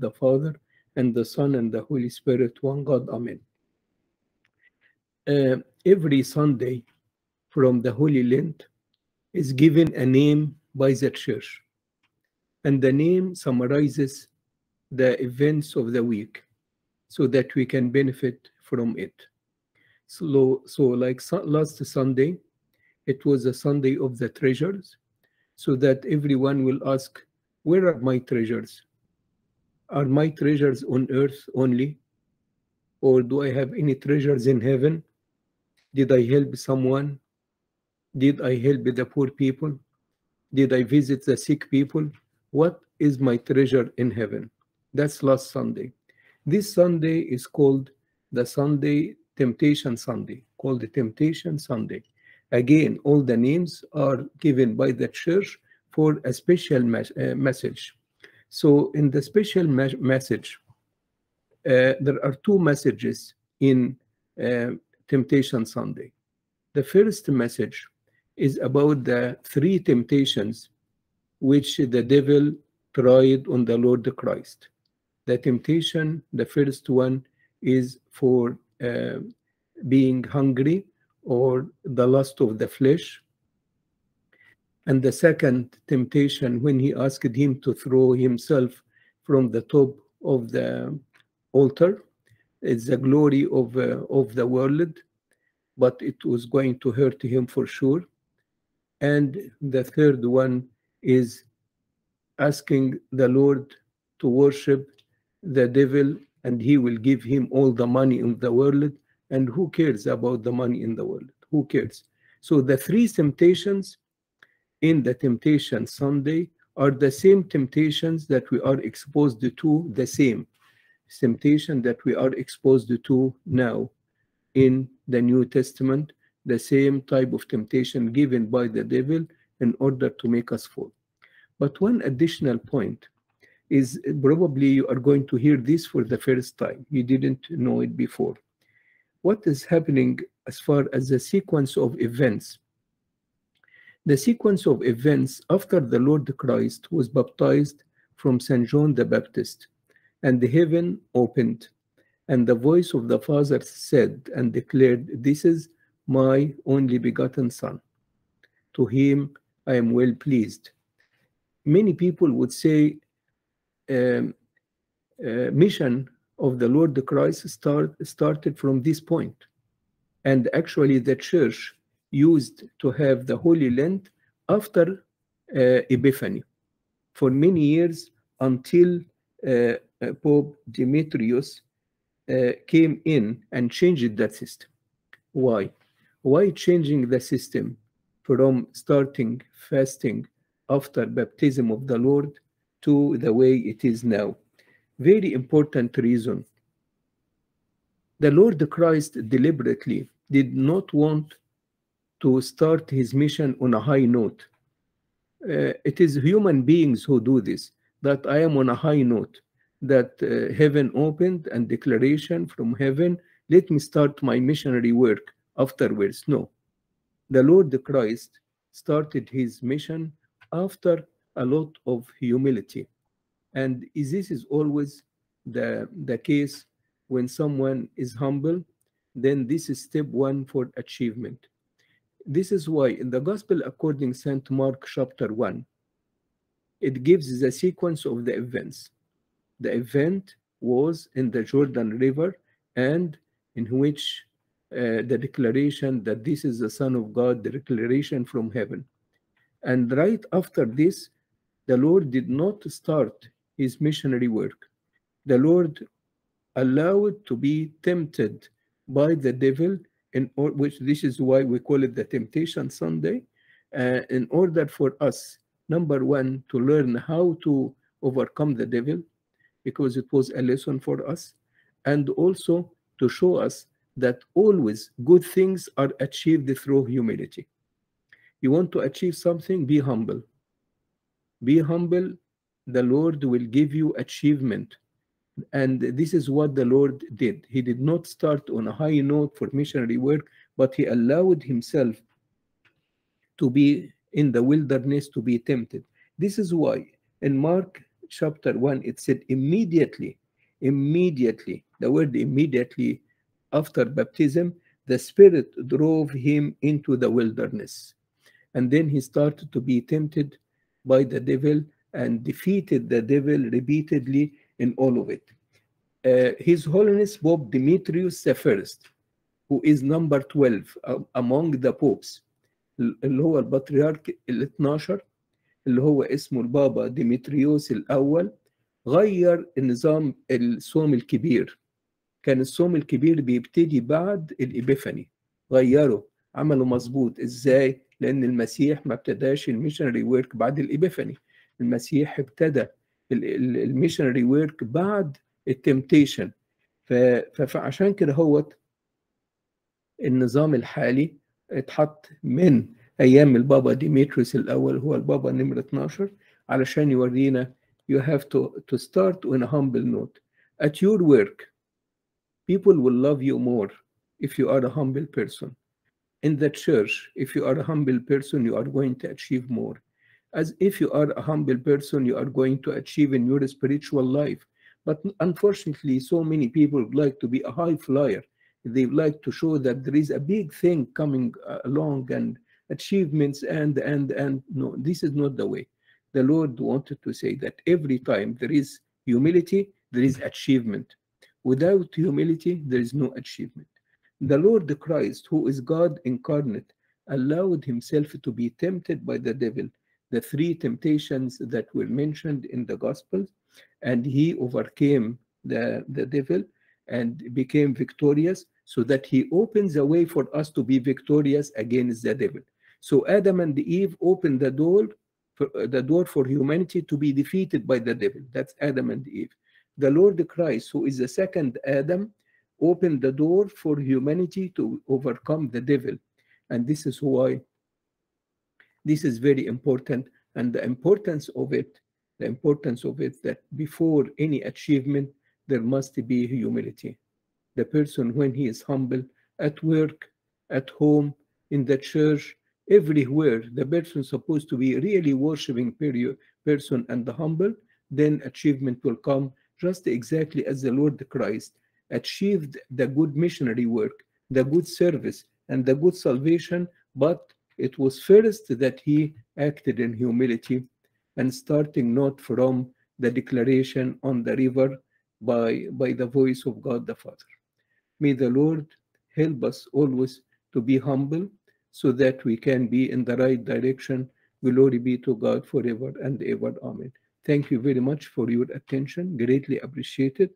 the Father and the Son and the Holy Spirit, one God. Amen. Uh, every Sunday from the Holy Lent is given a name by the Church, and the name summarizes the events of the week so that we can benefit from it. So, so like last Sunday, it was a Sunday of the treasures, so that everyone will ask, Where are my treasures? Are my treasures on earth only? Or do I have any treasures in heaven? Did I help someone? Did I help the poor people? Did I visit the sick people? What is my treasure in heaven? That's last Sunday. This Sunday is called the Sunday Temptation Sunday, called the Temptation Sunday. Again, all the names are given by the church for a special mes uh, message. So, in the special me message, uh, there are two messages in uh, Temptation Sunday. The first message is about the three temptations which the devil tried on the Lord Christ. The temptation, the first one is for uh, being hungry or the lust of the flesh. And the second temptation, when he asked him to throw himself from the top of the altar, it's the glory of, uh, of the world, but it was going to hurt him for sure. And the third one is asking the Lord to worship the devil and he will give him all the money in the world. And who cares about the money in the world? Who cares? So the three temptations in the temptation Sunday are the same temptations that we are exposed to, the same temptation that we are exposed to now in the New Testament, the same type of temptation given by the devil in order to make us fall. But one additional point is probably you are going to hear this for the first time. You didn't know it before. What is happening as far as the sequence of events? The sequence of events after the Lord Christ was baptized from St. John the Baptist, and the heaven opened, and the voice of the Father said and declared, This is my only begotten Son. To him I am well pleased. Many people would say um, uh, mission of the Lord Christ start, started from this point. And actually, the church used to have the Holy Lent after uh, Epiphany for many years until uh, Pope Demetrius uh, came in and changed that system. Why? Why changing the system from starting fasting after baptism of the Lord to the way it is now. Very important reason. The Lord Christ deliberately did not want to start his mission on a high note. Uh, it is human beings who do this, that I am on a high note, that uh, heaven opened and declaration from heaven, let me start my missionary work afterwards. No. The Lord Christ started his mission after a lot of humility. And this is always the, the case when someone is humble, then this is step one for achievement. This is why in the Gospel according to St. Mark chapter 1, it gives the sequence of the events. The event was in the Jordan River and in which uh, the declaration that this is the Son of God, the declaration from heaven. And right after this, the Lord did not start his missionary work. The Lord allowed to be tempted by the devil, in which this is why we call it the Temptation Sunday, uh, in order for us, number one, to learn how to overcome the devil, because it was a lesson for us, and also to show us that always good things are achieved through humility. You want to achieve something, be humble. Be humble, the Lord will give you achievement. And this is what the Lord did. He did not start on a high note for missionary work, but he allowed himself to be in the wilderness to be tempted. This is why in Mark chapter 1, it said immediately, immediately, the word immediately after baptism, the Spirit drove him into the wilderness. And then he started to be tempted by the devil and defeated the devil repeatedly in all of it. Uh, His Holiness Pope Demetrius I, who is number 12 uh, among the popes, اللي هو البطريرك ال 12 اللي هو اسمه البابا ديمتريوس الأول غير النظام الصوم الكبير. كان الصوم الكبير بيبتدي بعد الإبيفاني. غيره عمله مظبوط. إزاي؟ لأن المسيح ما ابتداش الميشنري ورك بعد الإبيفاني. المسيح ابتدى الميشنري ورك بعد التمتيشن فعشان كده هوت النظام الحالي اتحط من أيام البابا ديمتريوس الأول هو البابا نمرة 12 علشان يورينا you have to to start on a humble note at your work people will love you more if you are a humble person in the church if you are a humble person you are going to achieve more as if you are a humble person you are going to achieve in your spiritual life. But unfortunately so many people like to be a high flyer. They like to show that there is a big thing coming uh, along and achievements and and and no this is not the way. The lord wanted to say that every time there is humility there is achievement. Without humility there is no achievement. The lord christ who is god incarnate allowed himself to be tempted by the devil the three temptations that were mentioned in the gospels and he overcame the the devil and became victorious so that he opens a way for us to be victorious against the devil. So Adam and Eve opened the door for, the door for humanity to be defeated by the devil. That's Adam and Eve. The Lord Christ, who is the second Adam, opened the door for humanity to overcome the devil. And this is why this is very important. And the importance of it, the importance of it that before any achievement, there must be humility the person when he is humble at work, at home, in the church, everywhere, the person supposed to be really worshiping period, person and the humble, then achievement will come just exactly as the Lord Christ achieved the good missionary work, the good service, and the good salvation, but it was first that he acted in humility and starting not from the declaration on the river by, by the voice of God the Father. May the Lord help us always to be humble so that we can be in the right direction. Glory be to God forever and ever. Amen. Thank you very much for your attention. Greatly appreciated.